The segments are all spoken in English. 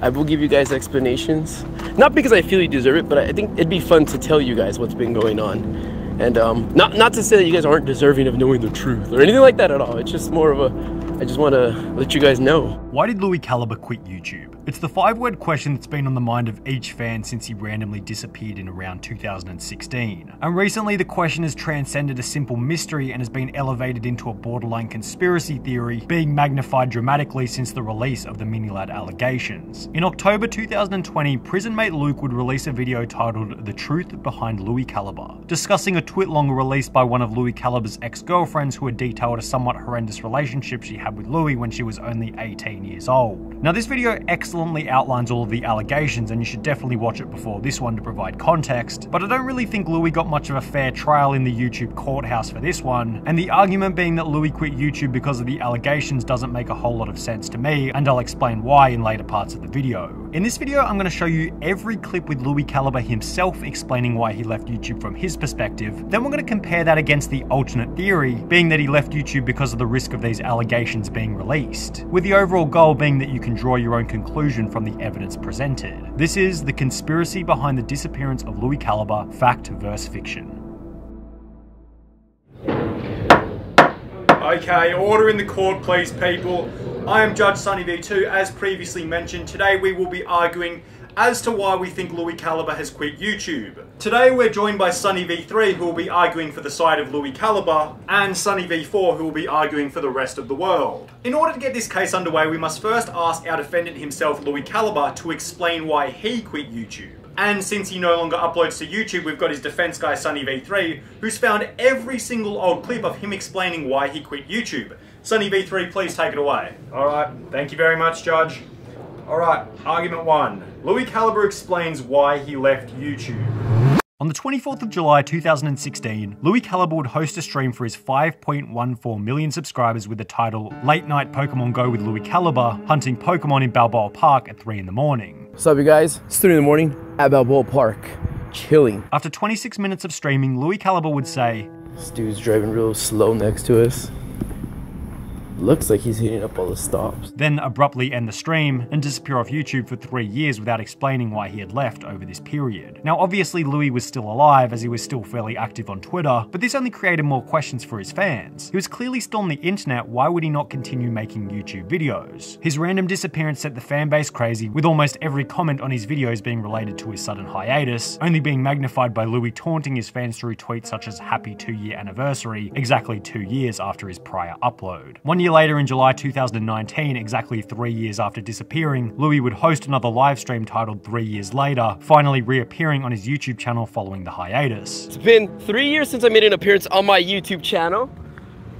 I will give you guys explanations. Not because I feel you deserve it, but I think it'd be fun to tell you guys what's been going on. And um, not, not to say that you guys aren't deserving of knowing the truth or anything like that at all. It's just more of a, I just want to let you guys know. Why did Lui Calibre quit YouTube? It's the five word question that's been on the mind of each fan since he randomly disappeared in around 2016. And recently, the question has transcended a simple mystery and has been elevated into a borderline conspiracy theory, being magnified dramatically since the release of the Mini Ladd allegations. In October 2020, prison mate Luke would release a video titled The Truth Behind Lui Calibre, discussing a twit long released by one of Lui Calibre's ex girlfriends who had detailed a somewhat horrendous relationship she had with Lui when she was only 18 years old. Now, this video excellently outlines all of the allegations, and you should definitely watch it before this one to provide context. But I don't really think Lui got much of a fair trial in the YouTube courthouse for this one, and the argument being that Lui quit YouTube because of the allegations doesn't make a whole lot of sense to me, and I'll explain why in later parts of the video. In this video, I'm going to show you every clip with Lui Calibre himself explaining why he left YouTube from his perspective. Then we're going to compare that against the alternate theory, being that he left YouTube because of the risk of these allegations being released, with the overall goal being that you can draw your own conclusion from the evidence presented. This is the conspiracy behind the disappearance of Lui Calibre, fact versus fiction. Okay, order in the court, please, people. I am Judge Sunny V2. As previously mentioned, today we will be arguing as to why we think Lui Calibre has quit YouTube. Today we're joined by Sunny V3 who will be arguing for the side of Lui Calibre and Sunny V4 who will be arguing for the rest of the world. In order to get this case underway we must first ask our defendant himself Lui Calibre to explain why he quit YouTube. And since he no longer uploads to YouTube, we've got his defense guy, Sunny V3, who's found every single old clip of him explaining why he quit YouTube. Sunny V3, please take it away. Alright, thank you very much, Judge. Alright, argument one. Lui Calibre explains why he left YouTube. On the 24th of July 2016, Lui Calibre would host a stream for his 5.14 million subscribers with the title Late Night Pokemon Go with Lui Calibre, hunting Pokemon in Balboa Park at 3 in the morning. What's up, you guys? It's 3 in the morning at Balboa Park, chilling. After 26 minutes of streaming, Lui Calibre would say, This dude's driving real slow next to us. Looks like he's hitting up all the stops. Then abruptly end the stream and disappear off YouTube for three years without explaining why he had left over this period. Now, obviously, Lui was still alive as he was still fairly active on Twitter, but this only created more questions for his fans. He was clearly still on the internet, why would he not continue making YouTube videos? His random disappearance set the fanbase crazy, with almost every comment on his videos being related to his sudden hiatus, only being magnified by Lui taunting his fans through tweets such as Happy two year anniversary, exactly two years after his prior upload. One year later, in July 2019, exactly three years after disappearing, Lui would host another live stream titled Three Years Later, finally reappearing on his YouTube channel following the hiatus. It's been three years since I made an appearance on my YouTube channel.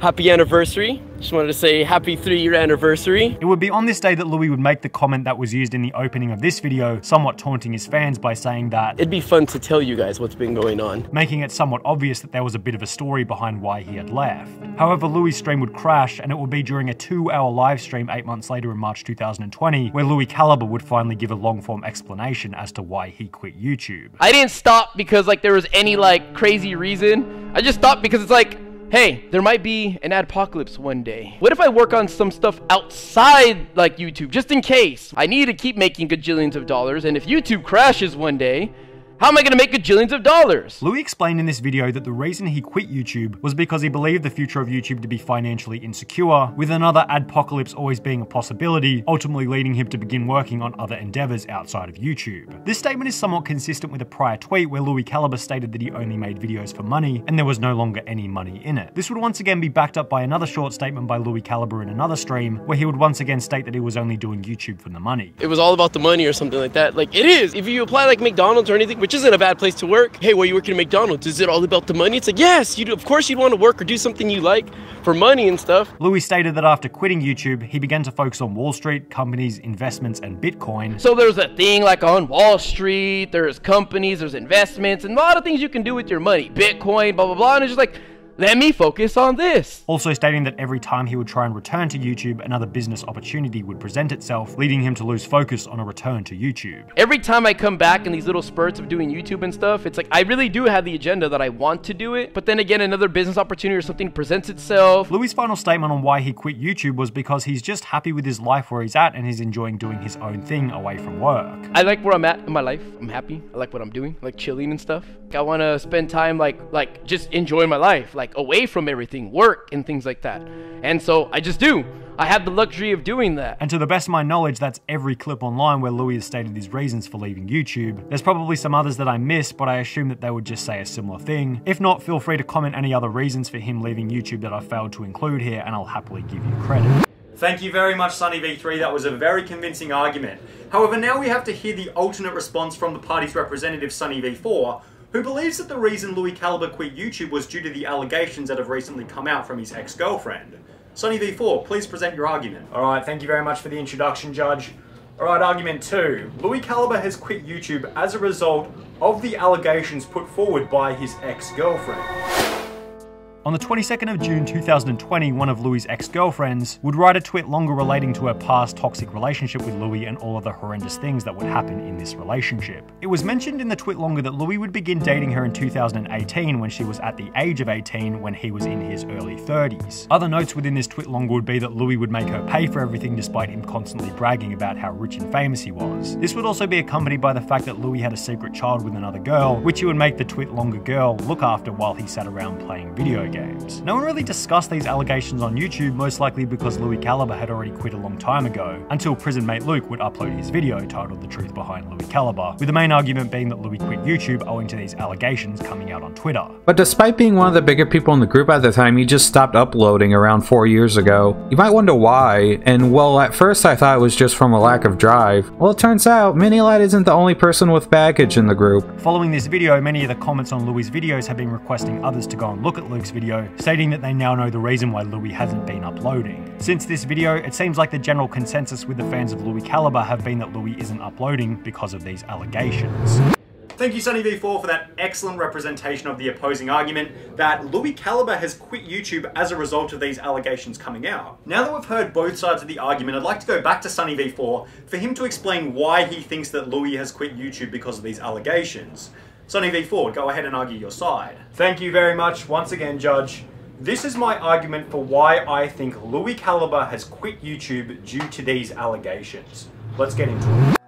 Happy anniversary. Just wanted to say happy three year anniversary. It would be on this day that Lui would make the comment that was used in the opening of this video, somewhat taunting his fans by saying that it'd be fun to tell you guys what's been going on, making it somewhat obvious that there was a bit of a story behind why he had left. However, Lui's stream would crash, and it would be during a two hour live stream eight months later in March 2020, where Lui Calibre would finally give a long form explanation as to why he quit YouTube. I didn't stop because like there was any like crazy reason. I just stopped because it's like hey, there might be an apocalypse one day. What if I work on some stuff outside like YouTube, just in case? I need to keep making gajillions of dollars, and if YouTube crashes one day, how am I going to make gajillions of dollars? Lui explained in this video that the reason he quit YouTube was because he believed the future of YouTube to be financially insecure, with another adpocalypse always being a possibility, ultimately leading him to begin working on other endeavors outside of YouTube. This statement is somewhat consistent with a prior tweet where Lui Calibre stated that he only made videos for money and there was no longer any money in it. This would once again be backed up by another short statement by Lui Calibre in another stream where he would once again state that he was only doing YouTube for the money. It was all about the money or something like that. Like it is. If you apply like McDonald's or anything, which isn't a bad place to work. Hey, why are you working at McDonald's? Is it all about the money? It's like, yes, you do. Of course you'd want to work or do something you like for money and stuff. Lui stated that after quitting YouTube, he began to focus on Wall Street, companies, investments, and Bitcoin. So there's a thing like on Wall Street, there's companies, there's investments, and a lot of things you can do with your money. Bitcoin, blah, blah, blah. And it's just like, Let me focus on this. Also stating that every time he would try and return to YouTube, another business opportunity would present itself, leading him to lose focus on a return to YouTube. Every time I come back in these little spurts of doing YouTube and stuff, it's like I really do have the agenda that I want to do it, but then again, another business opportunity or something presents itself. Lui's final statement on why he quit YouTube was because he's just happy with his life where he's at and he's enjoying doing his own thing away from work. I like where I'm at in my life. I'm happy. I like what I'm doing, like chilling and stuff. I want to spend time like like just enjoying my life, like away from everything, work and things like that. And so I just do. I have the luxury of doing that. And to the best of my knowledge, that's every clip online where Lui has stated his reasons for leaving YouTube. There's probably some others that I missed, but I assume that they would just say a similar thing. If not, feel free to comment any other reasons for him leaving YouTube that I failed to include here, and I'll happily give you credit. Thank you very much, Sunny V3. That was a very convincing argument. However, now we have to hear the alternate response from the party's representative, Sunny V4, who believes that the reason Lui Calibre quit YouTube was due to the allegations that have recently come out from his ex-girlfriend. Sunny V4, please present your argument. Alright, thank you very much for the introduction, Judge. Alright, argument two. Lui Calibre has quit YouTube as a result of the allegations put forward by his ex-girlfriend. On the 22nd of June 2020, one of Lui's ex-girlfriends would write a TwitLonger relating to her past toxic relationship with Lui and all of the horrendous things that would happen in this relationship. It was mentioned in the TwitLonger that Lui would begin dating her in 2018 when she was at the age of 18 when he was in his early 30s. Other notes within this TwitLonger would be that Lui would make her pay for everything despite him constantly bragging about how rich and famous he was. This would also be accompanied by the fact that Lui had a secret child with another girl, which he would make the TwitLonger girl look after while he sat around playing video games. No one really discussed these allegations on YouTube, most likely because Lui Calibre had already quit a long time ago, until prison mate Luke would upload his video titled The Truth Behind Lui Calibre, with the main argument being that Lui quit YouTube owing to these allegations coming out on Twitter. But despite being one of the bigger people in the group at the time, he just stopped uploading around four years ago. You might wonder why, and well, at first I thought it was just from a lack of drive. Well, it turns out Mini Ladd isn't the only person with baggage in the group. Following this video, many of the comments on Lui's videos have been requesting others to go and look at Luke's video, stating that they now know the reason why Lui hasn't been uploading. Since this video, it seems like the general consensus with the fans of Lui Calibre have been that Lui isn't uploading because of these allegations. Thank you, Sunny V4, for that excellent representation of the opposing argument that Lui Calibre has quit YouTube as a result of these allegations coming out. Now that we've heard both sides of the argument, I'd like to go back to Sunny V4 for him to explain why he thinks that Lui has quit YouTube because of these allegations. Sunny V4, go ahead and argue your side. Thank you very much once again, Judge. This is my argument for why I think Lui Calibre has quit YouTube due to these allegations. Let's get into it.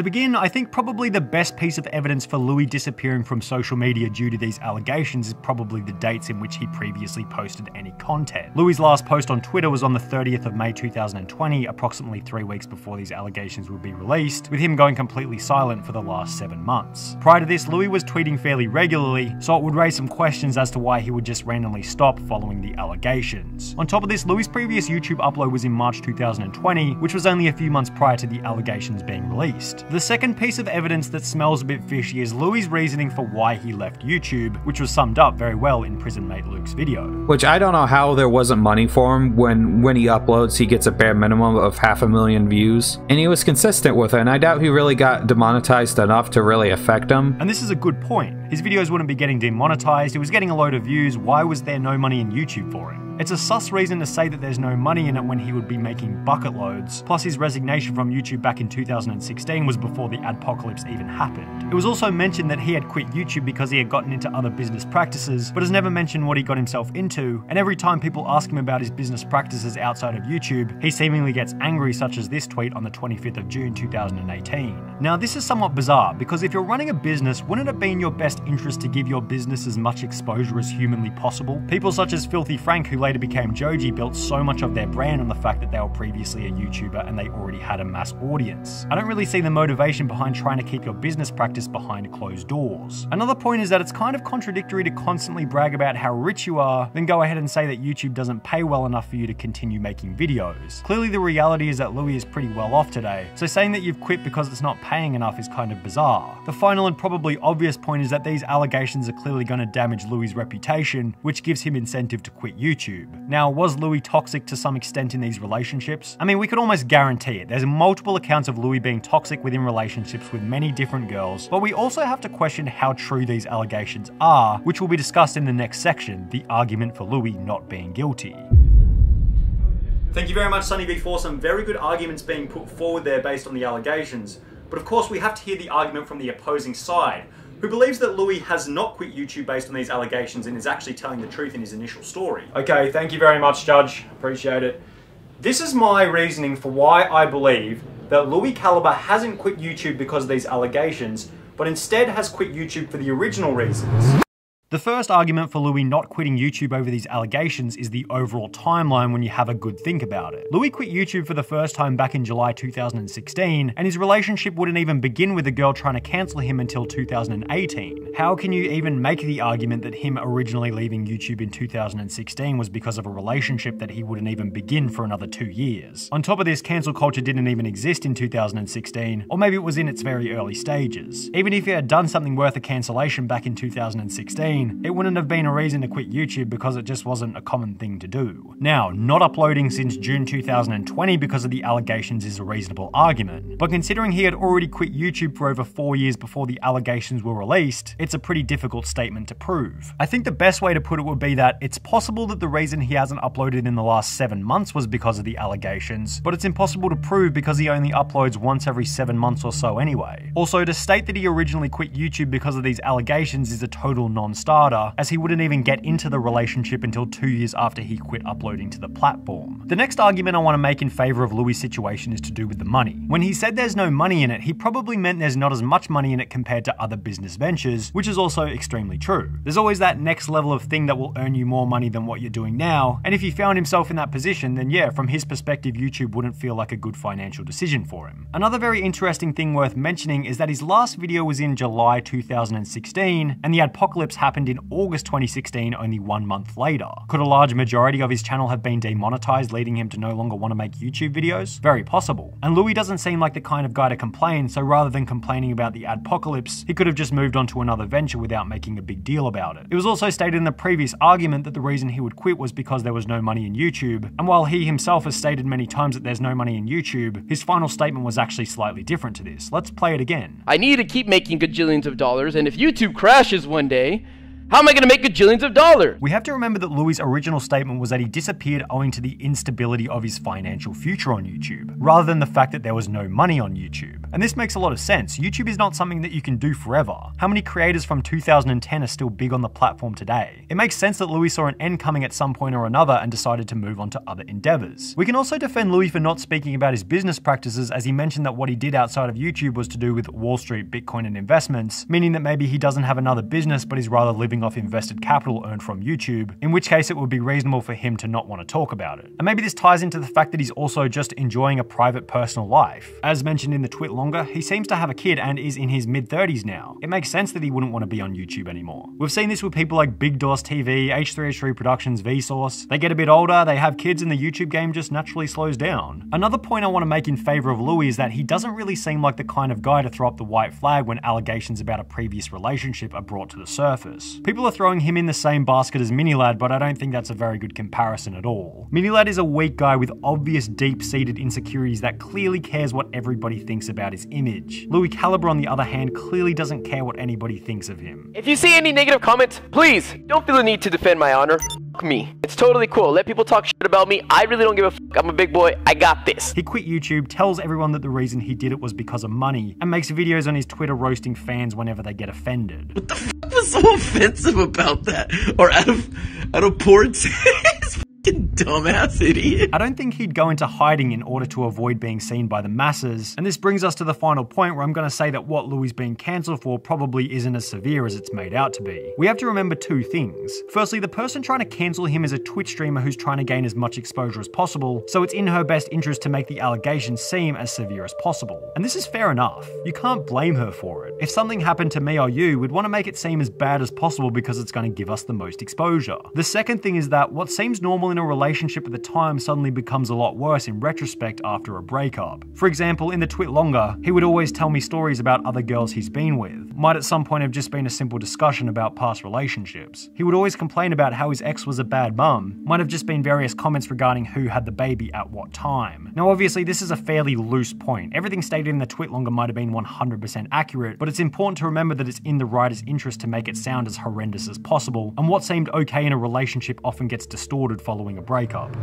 To begin, I think probably the best piece of evidence for Lui disappearing from social media due to these allegations is probably the dates in which he previously posted any content. Lui's last post on Twitter was on the 30th of May 2020, approximately three weeks before these allegations would be released, with him going completely silent for the last seven months. Prior to this, Lui was tweeting fairly regularly, so it would raise some questions as to why he would just randomly stop following the allegations. On top of this, Lui's previous YouTube upload was in March 2020, which was only a few months prior to the allegations being released. The second piece of evidence that smells a bit fishy is Lui's reasoning for why he left YouTube, which was summed up very well in Prison Mate Luke's video. Which I don't know how there wasn't money for him when when he uploads he gets a bare minimum of half a million views. And he was consistent with it and I doubt he really got demonetized enough to really affect him. And this is a good point. His videos wouldn't be getting demonetized, he was getting a load of views, why was there no money in YouTube for him? It's a sus reason to say that there's no money in it when he would be making bucket loads. Plus, his resignation from YouTube back in 2016 was before the adpocalypse even happened. It was also mentioned that he had quit YouTube because he had gotten into other business practices, but has never mentioned what he got himself into. And every time people ask him about his business practices outside of YouTube, he seemingly gets angry, such as this tweet on the 25th of June 2018. Now, this is somewhat bizarre because if you're running a business, wouldn't it be in your best interest to give your business as much exposure as humanly possible? People such as Filthy Frank, who later became Joji, built so much of their brand on the fact that they were previously a YouTuber and they already had a mass audience. I don't really see the motivation behind trying to keep your business practice behind closed doors. Another point is that it's kind of contradictory to constantly brag about how rich you are, then go ahead and say that YouTube doesn't pay well enough for you to continue making videos. Clearly, the reality is that Lui is pretty well off today, so saying that you've quit because it's not paying enough is kind of bizarre. The final and probably obvious point is that these allegations are clearly going to damage Lui's reputation, which gives him incentive to quit YouTube. Now, was Lui toxic to some extent in these relationships? I mean, we could almost guarantee it. There's multiple accounts of Lui being toxic within relationships with many different girls, but we also have to question how true these allegations are, which will be discussed in the next section the argument for Lui not being guilty. Thank you very much, Sunny V4. Some very good arguments being put forward there based on the allegations. But of course, we have to hear the argument from the opposing side, who believes that Lui has not quit YouTube based on these allegations and is actually telling the truth in his initial story. Okay, thank you very much, Judge. Appreciate it. This is my reasoning for why I believe that Lui Calibre hasn't quit YouTube because of these allegations, but instead has quit YouTube for the original reasons. The first argument for Lui not quitting YouTube over these allegations is the overall timeline when you have a good think about it. Lui quit YouTube for the first time back in July 2016, and his relationship wouldn't even begin with the girl trying to cancel him until 2018. How can you even make the argument that him originally leaving YouTube in 2016 was because of a relationship that he wouldn't even begin for another two years? On top of this, cancel culture didn't even exist in 2016, or maybe it was in its very early stages. Even if he had done something worth a cancellation back in 2016, it wouldn't have been a reason to quit YouTube because it just wasn't a common thing to do. Now, not uploading since June 2020 because of the allegations is a reasonable argument, but considering he had already quit YouTube for over four years before the allegations were released, it's a pretty difficult statement to prove. I think the best way to put it would be that it's possible that the reason he hasn't uploaded in the last seven months was because of the allegations, but it's impossible to prove because he only uploads once every seven months or so anyway. Also, to state that he originally quit YouTube because of these allegations is a total non-starter starter, as he wouldn't even get into the relationship until two years after he quit uploading to the platform. The next argument I want to make in favour of Lui's situation is to do with the money. When he said there's no money in it, he probably meant there's not as much money in it compared to other business ventures, which is also extremely true. There's always that next level of thing that will earn you more money than what you're doing now, and if he found himself in that position, then yeah, from his perspective, YouTube wouldn't feel like a good financial decision for him. Another very interesting thing worth mentioning is that his last video was in July 2016, and the adpocalypse happened happened in August 2016, only one month later. Could a large majority of his channel have been demonetized, leading him to no longer want to make YouTube videos? Very possible. And Lui doesn't seem like the kind of guy to complain, so rather than complaining about the adpocalypse, he could have just moved on to another venture without making a big deal about it. It was also stated in the previous argument that the reason he would quit was because there was no money in YouTube, and while he himself has stated many times that there's no money in YouTube, his final statement was actually slightly different to this. Let's play it again. I need to keep making gajillions of dollars, and if YouTube crashes one day, how am I going to make gajillions of dollars? We have to remember that Lui's original statement was that he disappeared owing to the instability of his financial future on YouTube, rather than the fact that there was no money on YouTube. And this makes a lot of sense. YouTube is not something that you can do forever. How many creators from 2010 are still big on the platform today? It makes sense that Lui saw an end coming at some point or another and decided to move on to other endeavors. We can also defend Lui for not speaking about his business practices as he mentioned that what he did outside of YouTube was to do with Wall Street, Bitcoin, and investments, meaning that maybe he doesn't have another business but is rather living off invested capital earned from YouTube, in which case it would be reasonable for him to not want to talk about it. And maybe this ties into the fact that he's also just enjoying a private personal life. As mentioned in the TwitLonger, he seems to have a kid and is in his mid 30s now. It makes sense that he wouldn't want to be on YouTube anymore. We've seen this with people like BigDawsTv, H3H3 Productions, Vsauce. They get a bit older, they have kids, and the YouTube game just naturally slows down. Another point I want to make in favor of Lui is that he doesn't really seem like the kind of guy to throw up the white flag when allegations about a previous relationship are brought to the surface. People are throwing him in the same basket as Mini Ladd, but I don't think that's a very good comparison at all. Mini Ladd is a weak guy with obvious deep-seated insecurities that clearly cares what everybody thinks about his image. Lui Calibre, on the other hand, clearly doesn't care what anybody thinks of him. If you see any negative comments, please don't feel the need to defend my honor. F me. It's totally cool. Let people talk shit about me. I really don't give a f. I'm a big boy. I got this. He quit YouTube, tells everyone that the reason he did it was because of money, and makes videos on his Twitter roasting fans whenever they get offended. What the f was so offensive about that? Or out of out of poor taste? Dumbass idiot. I don't think he'd go into hiding in order to avoid being seen by the masses. And this brings us to the final point where I'm going to say that what Lui being cancelled for probably isn't as severe as it's made out to be. We have to remember two things. Firstly, the person trying to cancel him is a Twitch streamer who's trying to gain as much exposure as possible, so it's in her best interest to make the allegations seem as severe as possible. And this is fair enough. You can't blame her for it. If something happened to me or you, we'd want to make it seem as bad as possible because it's going to give us the most exposure. The second thing is that what seems normal in a relationship at the time suddenly becomes a lot worse in retrospect after a breakup. For example, in the TwitLonger, he would always tell me stories about other girls he's been with. Might at some point have just been a simple discussion about past relationships. He would always complain about how his ex was a bad mum. Might have just been various comments regarding who had the baby at what time. Now obviously this is a fairly loose point. Everything stated in the TwitLonger might have been 100% accurate, but it's important to remember that it's in the writer's interest to make it sound as horrendous as possible, and what seemed okay in a relationship often gets distorted following a breakup.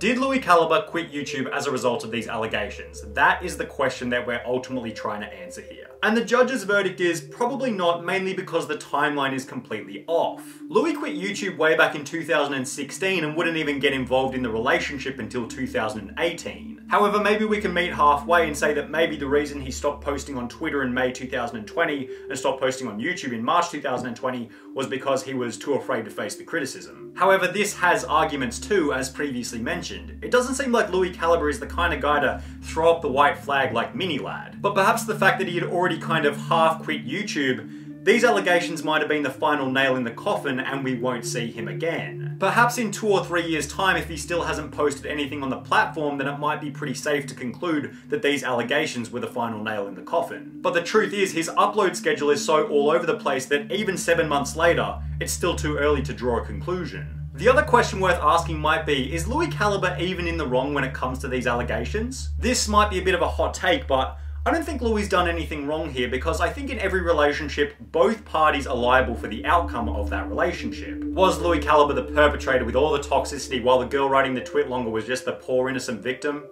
Did Lui Calibre quit YouTube as a result of these allegations? That is the question that we're ultimately trying to answer here. And the judge's verdict is probably not, mainly because the timeline is completely off. Lui quit YouTube way back in 2016 and wouldn't even get involved in the relationship until 2018. However, maybe we can meet halfway and say that maybe the reason he stopped posting on Twitter in May 2020 and stopped posting on YouTube in March 2020 was because he was too afraid to face the criticism. However, this has arguments too, as previously mentioned. It doesn't seem like Lui Calibre is the kind of guy to throw up the white flag like Mini Ladd. But perhaps the fact that he had already kind of half quit YouTube these allegations might have been the final nail in the coffin and we won't see him again. Perhaps in two or three years time if he still hasn't posted anything on the platform then it might be pretty safe to conclude that these allegations were the final nail in the coffin. But the truth is his upload schedule is so all over the place that even seven months later it's still too early to draw a conclusion. The other question worth asking might be, is Lui Calibre even in the wrong when it comes to these allegations? This might be a bit of a hot take, but I don't think Lui done anything wrong here because I think in every relationship, both parties are liable for the outcome of that relationship. Was Lui Calibre the perpetrator with all the toxicity while the girl writing the TwitLonger was just the poor innocent victim?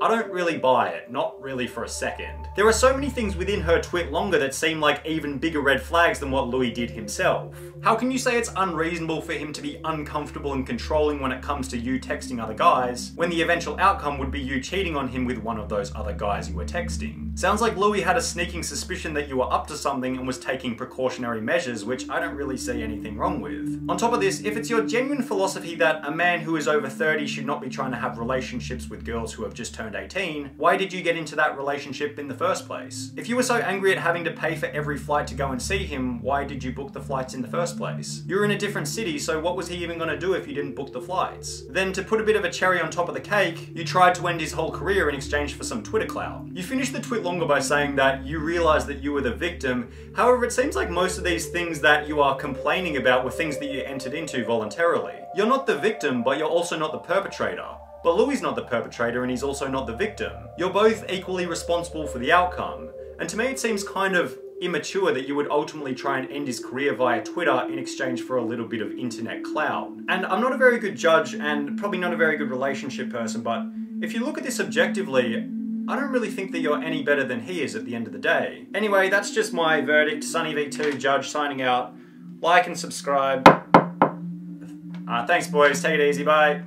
I don't really buy it, not really for a second. There are so many things within her TwitLonger that seem like even bigger red flags than what Lui did himself. How can you say it's unreasonable for him to be uncomfortable and controlling when it comes to you texting other guys, when the eventual outcome would be you cheating on him with one of those other guys you were texting? Sounds like Lui had a sneaking suspicion that you were up to something and was taking precautionary measures, which I don't really see anything wrong with. On top of this, if it's your genuine philosophy that a man who is over 30 should not be trying to have relationships with girls who have just turned turned 18, why did you get into that relationship in the first place? If you were so angry at having to pay for every flight to go and see him, why did you book the flights in the first place? You're in a different city, so what was he even gonna do if you didn't book the flights? Then to put a bit of a cherry on top of the cake, you tried to end his whole career in exchange for some Twitter clout. You finished the TwitLonger by saying that you realized that you were the victim. However, it seems like most of these things that you are complaining about were things that you entered into voluntarily. You're not the victim, but you're also not the perpetrator. But Lui not the perpetrator and he's also not the victim. You're both equally responsible for the outcome. And to me it seems kind of immature that you would ultimately try and end his career via Twitter in exchange for a little bit of internet clout. And I'm not a very good judge and probably not a very good relationship person, but if you look at this objectively, I don't really think that you're any better than he is at the end of the day. Anyway, that's just my verdict. Sunny V2 Judge signing out. Like and subscribe. Uh, thanks, boys. Take it easy. Bye.